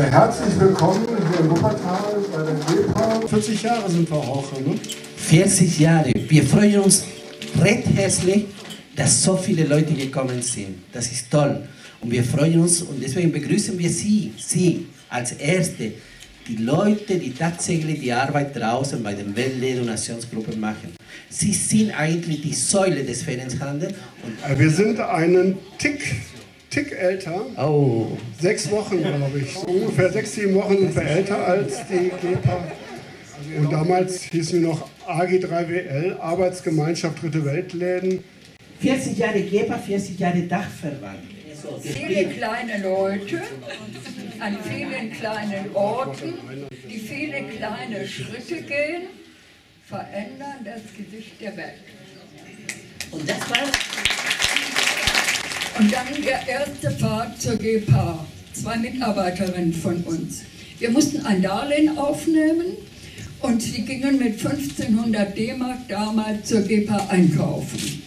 Ja, herzlich willkommen hier in Wuppertal bei der GEPA. 40 Jahre sind wir auch, ne? 40 Jahre. Wir freuen uns recht herzlich, dass so viele Leute gekommen sind. Das ist toll. Und wir freuen uns und deswegen begrüßen wir Sie, Sie als Erste, die Leute, die tatsächlich die Arbeit draußen bei den Weltledonationsgruppen machen. Sie sind eigentlich die Säule des Ferienhandels. Äh, wir sind einen Tick, Tick älter. Oh. Sechs Wochen, glaube ich. So ungefähr sechs, sieben Wochen sind wir älter als die GEPA. Und damals hießen wir noch AG3WL, Arbeitsgemeinschaft Dritte Weltläden. 40 Jahre GEPA, 40 Jahre Dachverband. Viele kleine Leute an vielen kleinen Orten, die viele kleine Schritte gehen, verändern das Gesicht der Welt. Und das war Und dann der erste Pfad zur GPA. Zwei Mitarbeiterinnen von uns. Wir mussten ein Darlehen aufnehmen und sie gingen mit 1500 D-Mark damals zur GPA einkaufen.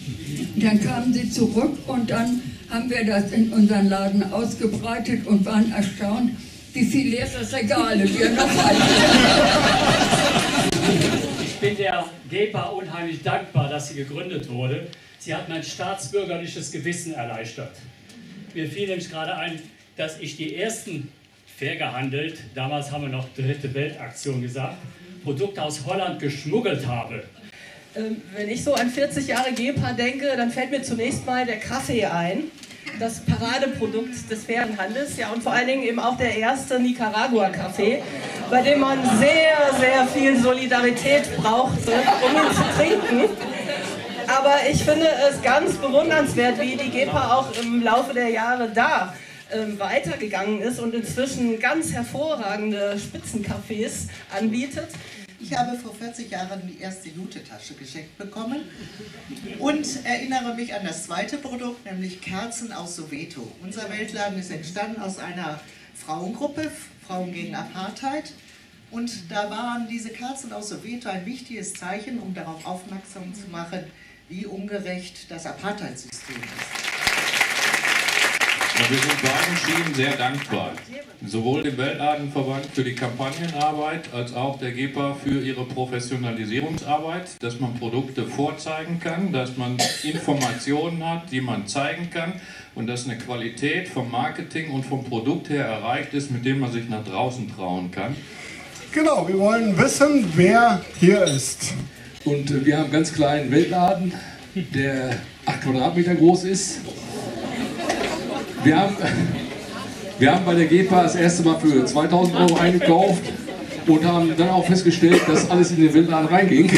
Und dann kamen sie zurück und dann haben wir das in unseren Laden ausgebreitet und waren erstaunt, wie viele leere Regale wir noch hatten. Ich bin der GEPA unheimlich dankbar, dass sie gegründet wurde. Sie hat mein staatsbürgerliches Gewissen erleichtert. Mir fiel nämlich gerade ein, dass ich die ersten fair gehandelt, damals haben wir noch Dritte Weltaktion gesagt, Produkte aus Holland geschmuggelt habe. Ähm, wenn ich so an 40 Jahre GEPA denke, dann fällt mir zunächst mal der Kaffee ein. Das Paradeprodukt des fairen Handels, ja, und vor allen Dingen eben auch der erste Nicaragua-Kaffee, bei dem man sehr, sehr viel Solidarität brauchte, um ihn zu trinken. Aber ich finde es ganz bewundernswert, wie die GEPA auch im Laufe der Jahre da ähm, weitergegangen ist und inzwischen ganz hervorragende Spitzencafés anbietet. Ich habe vor 40 Jahren die erste Jute-Tasche geschenkt bekommen und erinnere mich an das zweite Produkt, nämlich Kerzen aus Soweto. Unser Weltladen ist entstanden aus einer Frauengruppe, Frauen gegen Apartheid. Und da waren diese Kerzen aus Soweto ein wichtiges Zeichen, um darauf aufmerksam zu machen, wie ungerecht das Apartheidsystem ist. Ja, wir sind beiden Schienen sehr dankbar. Sowohl dem Weltladenverband für die Kampagnenarbeit als auch der GEPA für ihre Professionalisierungsarbeit, dass man Produkte vorzeigen kann, dass man Informationen hat, die man zeigen kann und dass eine Qualität vom Marketing und vom Produkt her erreicht ist, mit dem man sich nach draußen trauen kann. Genau, wir wollen wissen, wer hier ist. Und wir haben einen ganz kleinen Weltladen, der 8 Quadratmeter groß ist. Wir haben, wir haben bei der GEPA das erste Mal für 2000 Euro eingekauft und haben dann auch festgestellt, dass alles in den Weltladen reinging.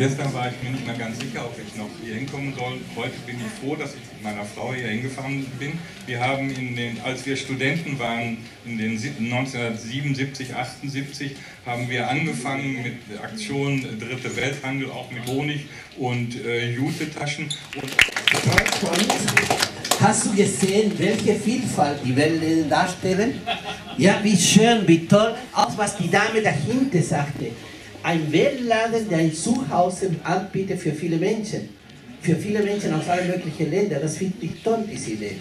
Gestern war ich mir nicht mehr ganz sicher, ob ich noch hier hinkommen soll. Heute bin ich froh, dass ich mit meiner Frau hier hingefahren bin. Wir haben, in den, als wir Studenten waren, in den 1977, 78, haben wir angefangen mit der Aktion Dritte Welthandel, auch mit Honig und äh, Jute-Taschen. Hast du gesehen, welche Vielfalt die Wellen darstellen? Ja, wie schön, wie toll, auch was die Dame dahinter sagte. Ein Wellladen, der ein Zuhause anbietet für viele Menschen. Für viele Menschen aus allen möglichen Ländern. Das finde ich toll, diese Idee.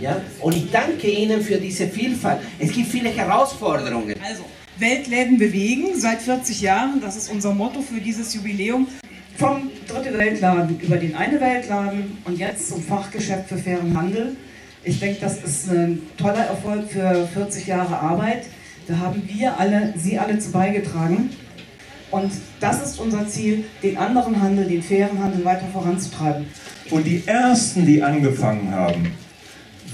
Ja? Und ich danke Ihnen für diese Vielfalt. Es gibt viele Herausforderungen. Also, Weltläden bewegen seit 40 Jahren, das ist unser Motto für dieses Jubiläum. Vom Dritte Weltladen über den Eine Weltladen und jetzt zum Fachgeschäft für fairen Handel. Ich denke, das ist ein toller Erfolg für 40 Jahre Arbeit. Da haben wir alle, Sie alle zu beigetragen. Und das ist unser Ziel, den anderen Handel, den fairen Handel weiter voranzutreiben. Und die Ersten, die angefangen haben,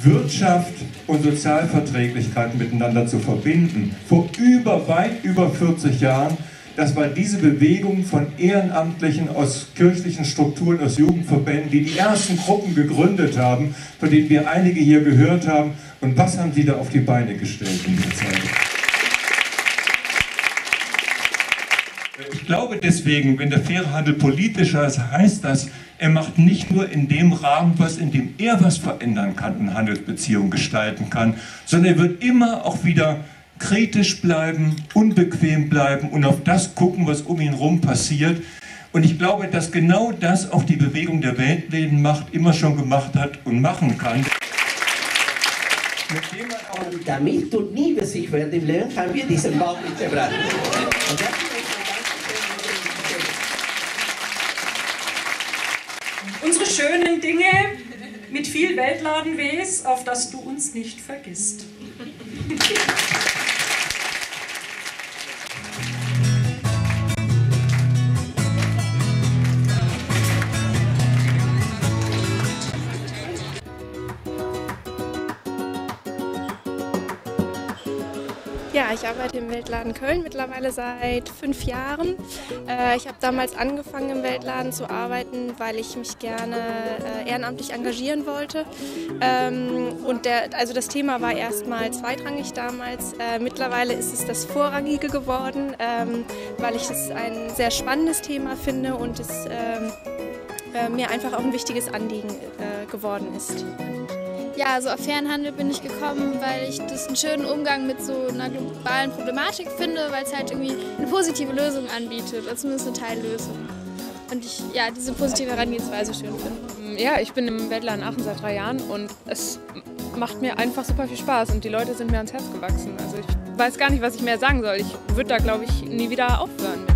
Wirtschaft und Sozialverträglichkeit miteinander zu verbinden, vor über, weit über 40 Jahren, das war diese Bewegung von Ehrenamtlichen aus kirchlichen Strukturen, aus Jugendverbänden, die die ersten Gruppen gegründet haben, von denen wir einige hier gehört haben. Und was haben sie da auf die Beine gestellt in dieser Zeit? Ich glaube deswegen, wenn der faire Handel politischer ist, heißt das, er macht nicht nur in dem Rahmen was, in dem er was verändern kann und Handelsbeziehungen gestalten kann, sondern er wird immer auch wieder kritisch bleiben, unbequem bleiben und auf das gucken, was um ihn herum passiert. Und ich glaube, dass genau das auch die Bewegung der Weltläden macht, immer schon gemacht hat und machen kann. Und damit du nie besiegt werden im Leben, haben wir diesen Baum mitgebracht. Und das Unsere schönen Dinge mit viel Weltladenwes, auf das du uns nicht vergisst. Ich arbeite im Weltladen Köln mittlerweile seit fünf Jahren. Äh, ich habe damals angefangen im Weltladen zu arbeiten, weil ich mich gerne äh, ehrenamtlich engagieren wollte. Ähm, und der, also das Thema war erstmal zweitrangig damals. Äh, mittlerweile ist es das Vorrangige geworden, ähm, weil ich es ein sehr spannendes Thema finde und es ähm, äh, mir einfach auch ein wichtiges Anliegen geworden ist. Ja, also auf Fernhandel bin ich gekommen, weil ich das einen schönen Umgang mit so einer globalen Problematik finde, weil es halt irgendwie eine positive Lösung anbietet, oder zumindest eine Teillösung. Und ich ja, diese positive Herangehensweise schön finde. Ja, ich bin im Weltladen Aachen seit drei Jahren und es macht mir einfach super viel Spaß und die Leute sind mir ans Herz gewachsen. Also ich weiß gar nicht, was ich mehr sagen soll. Ich würde da, glaube ich, nie wieder aufhören.